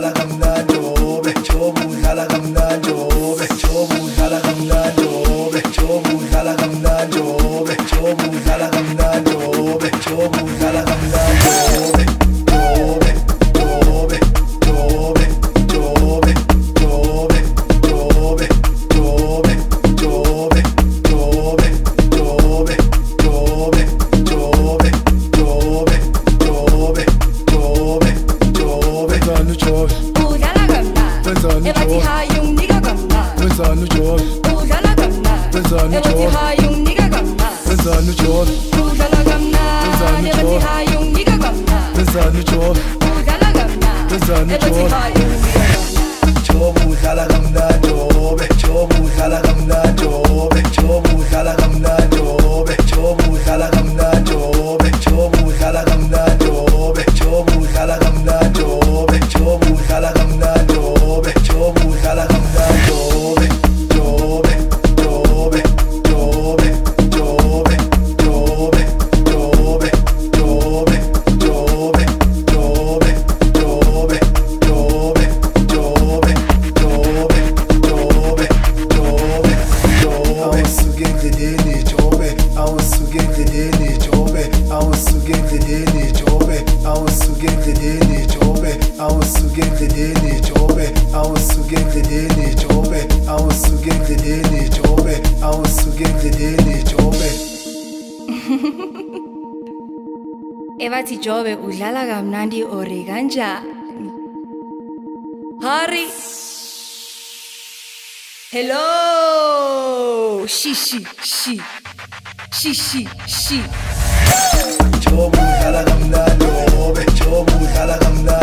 la la la Hi. gideni jobe awusuke gideni jobe awusuke gideni jobe awusuke gideni jobe awusuke gideni jobe awusuke gideni jobe awusuke gideni jobe awusuke gideni jobe ebathi jobe udlala kamnandi ore kanja hari 헬로 시시시 시시시 저부 사랑합니다 노베 저부 사랑합니다